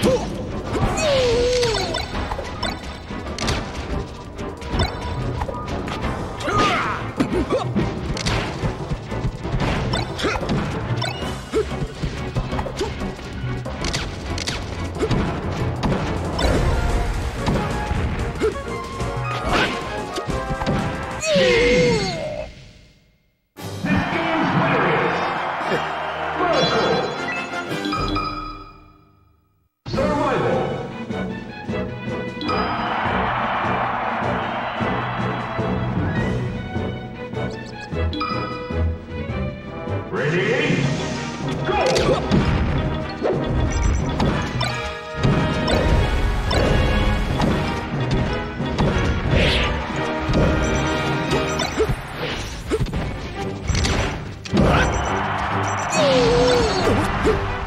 Huh! 哼。